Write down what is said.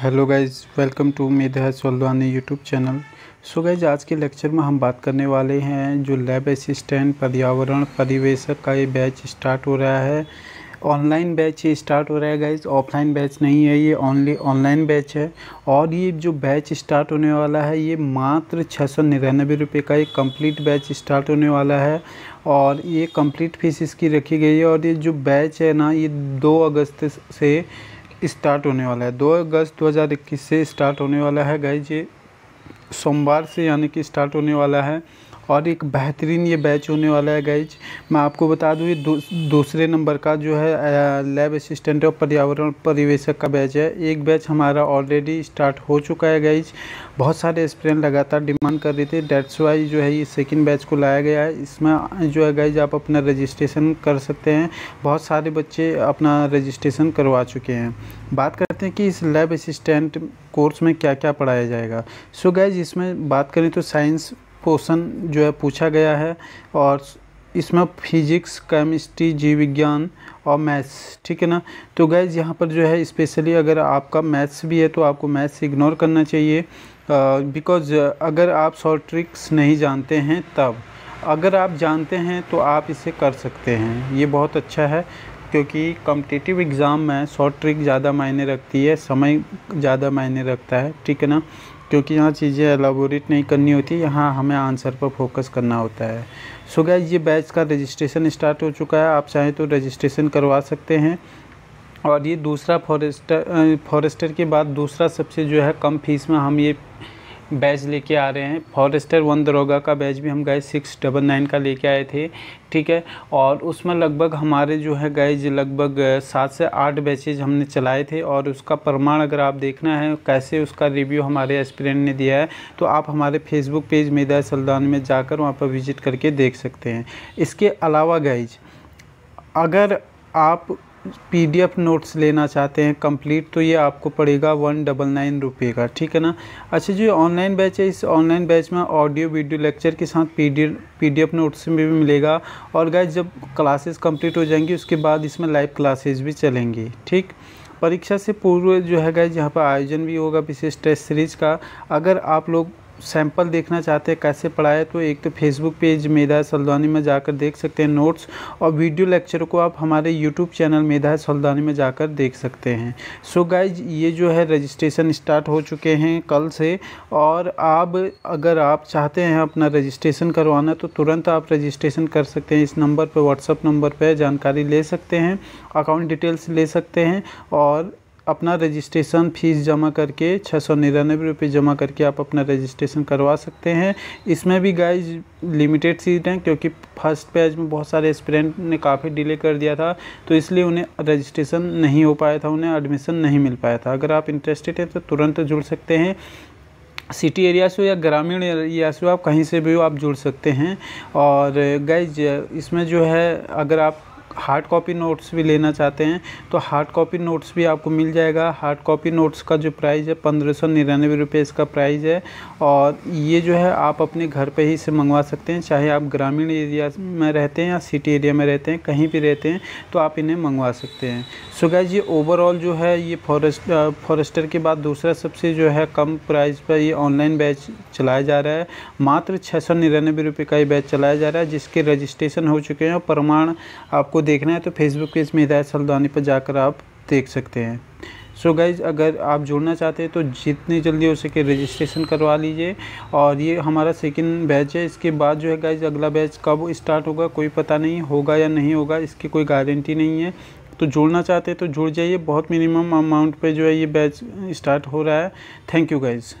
Hello guys welcome to Medha Solwani YouTube channel so guys आज के lecture में हम बात करने वाले हैं जो लैब असिस्टेंट पर्यावरण, परिवेशक का ये बैच स्टार्ट हो रहा है। ऑनलाइन बैच ये स्टार्ट हो रहा है गाइज़ ऑफलाइन बैच नहीं है, ये ओनली ऑनलाइन बैच है। और ये जो बैच स्टार्ट होने वाला है, ये मात्र छः सौ निन्यानवे रुपये का एक कंप्लीट बैच स्टार्ट होने वाला है। और ये कंप्लीट फ़ीस इसकी रखी गई है और ये जो बैच है ना, ये दो अगस्त से स्टार्ट होने वाला है। दो अगस्त 2021 से स्टार्ट होने वाला है गाइज़ ये सोमवार से यानी कि स्टार्ट होने वाला है। और एक बेहतरीन ये बैच होने वाला है गाइज़ मैं आपको बता दूँ ये दू, दूसरे नंबर का जो है लैब असिस्टेंट और पर्यावरण परिवेशक का बैच है। एक बैच हमारा ऑलरेडी स्टार्ट हो चुका है गाइज़ बहुत सारे स्टूडेंट लगातार डिमांड कर रहे थे। डेट्स वाई जो है ये सेकेंड बैच को लाया गया है। इसमें जो है गाइज़ आप अपना रजिस्ट्रेशन कर सकते हैं। बहुत सारे बच्चे अपना रजिस्ट्रेशन करवा चुके हैं। बात करते हैं कि इस लैब असिस्टेंट कोर्स में क्या क्या पढ़ाया जाएगा। सो so गाइज़ इसमें बात करें तो साइंस क्वेश्चन जो है पूछा गया है और इसमें फिजिक्स, केमिस्ट्री जीव विज्ञान और मैथ्स, ठीक है ना? तो गैज यहाँ पर जो है स्पेशली अगर आपका मैथ्स भी है तो आपको मैथ्स इग्नोर करना चाहिए बिकॉज़ अगर आप शॉर्ट ट्रिक्स नहीं जानते हैं तब, अगर आप जानते हैं तो आप इसे कर सकते हैं। ये बहुत अच्छा है, क्योंकि कॉम्पिटिटिव एग्ज़ाम में शॉर्ट ट्रिक ज़्यादा मायने रखती है, समय ज़्यादा मायने रखता है, ठीक है ना? क्योंकि यहाँ चीज़ें एलाबोरेट नहीं करनी होती, यहाँ हमें आंसर पर फोकस करना होता है। सो गैस ये बैच का रजिस्ट्रेशन स्टार्ट हो चुका है, आप चाहें तो रजिस्ट्रेशन करवा सकते हैं। और ये दूसरा फॉरेस्टर फॉरेस्टर के बाद दूसरा सबसे जो है कम फ़ीस में हम ये बैच लेके आ रहे हैं। फॉरेस्टर वन दरोगा का बैच भी हम गए सिक्स डबल नाइन का लेके आए थे, ठीक है? और उसमें लगभग हमारे जो है गए लगभग सात से आठ बैचेज हमने चलाए थे और उसका प्रमाण अगर आप देखना है, कैसे उसका रिव्यू हमारे एस्पिरेंट ने दिया है तो आप हमारे फेसबुक पेज मेदा सल्दान में जाकर वहाँ पर विज़िट करके देख सकते हैं। इसके अलावा गाइज़ अगर आप पीडीएफ नोट्स लेना चाहते हैं कंप्लीट तो ये आपको पड़ेगा वन डबल नाइन रुपये का, ठीक है ना? अच्छा जो ऑनलाइन बैच है, इस ऑनलाइन बैच में ऑडियो वीडियो लेक्चर के साथ पी डी नोट्स में भी मिलेगा। और गाइज़ जब क्लासेस कंप्लीट हो जाएँगी, उसके बाद इसमें लाइव क्लासेस भी चलेंगी, ठीक? परीक्षा से पूर्व जो है गाइज़ यहाँ पर आयोजन भी होगा विशेष टेस्ट सीरीज़ का। अगर आप लोग सैंपल देखना चाहते हैं, कैसे पढ़ाए तो एक तो फेसबुक पेज मेधा सल्दानी में जाकर देख सकते हैं नोट्स और वीडियो लेक्चर को आप हमारे यूट्यूब चैनल मेधा सल्दानी में जाकर देख सकते हैं। सो so गाइज़ ये जो है रजिस्ट्रेशन स्टार्ट हो चुके हैं कल से और आप अगर आप चाहते हैं अपना रजिस्ट्रेशन करवाना तो तुरंत आप रजिस्ट्रेशन कर सकते हैं। इस नंबर पर व्हाट्सअप नंबर पर जानकारी ले सकते हैं अकाउंट डिटेल्स ले सकते हैं और अपना रजिस्ट्रेशन फ़ीस जमा करके छः सौ निन्यानवे रुपये जमा करके आप अपना रजिस्ट्रेशन करवा सकते हैं। इसमें भी गाइज़ लिमिटेड सीट हैं, क्योंकि फ़र्स्ट पेज में बहुत सारे स्टूडेंट ने काफ़ी डिले कर दिया था तो इसलिए उन्हें रजिस्ट्रेशन नहीं हो पाया था, उन्हें एडमिशन नहीं मिल पाया था। अगर आप इंटरेस्टेड हैं तो तुरंत जुड़ सकते हैं। सिटी एरिया से हो या ग्रामीण एरिया से आप कहीं से भी हो, आप जुड़ सकते हैं। और गाइज़ इसमें जो है, अगर आप हार्ड कॉपी नोट्स भी लेना चाहते हैं तो हार्ड कॉपी नोट्स भी आपको मिल जाएगा। हार्ड कॉपी नोट्स का जो प्राइस है, पंद्रह सौ निन्यानवे रुपये इसका प्राइस है। और ये जो है, आप अपने घर पे ही से मंगवा सकते हैं, चाहे आप ग्रामीण एरिया में रहते हैं या सिटी एरिया में रहते हैं, कहीं भी रहते हैं तो आप इन्हें मंगवा सकते हैं। सो गैज ये ओवरऑल जो है, ये फॉरेस्ट फॉरेस्टर के बाद दूसरा सबसे जो है, कम प्राइस पर ये ऑनलाइन बैच चलाया जा रहा है। मात्र छः सौ निन्यानवे रुपये का ये बैच चलाया जा रहा है, जिसके रजिस्ट्रेशन हो चुके हैं और प्रमाण आपको देखना है तो फेसबुक पेज में हिदायत पर जाकर आप देख सकते हैं। सो so गाइज़ अगर आप जुड़ना चाहते हैं तो जितनी जल्दी हो सके रजिस्ट्रेशन करवा लीजिए और ये हमारा सेकंड बैच है। इसके बाद जो है गाइज़ अगला बैच कब स्टार्ट होगा कोई पता नहीं, होगा या नहीं होगा, इसकी कोई गारंटी नहीं है। तो जुड़ना चाहते हैं तो जुड़ जाइए। बहुत मिनिमम अमाउंट पे जो है ये बैच स्टार्ट हो रहा है। Thank you guys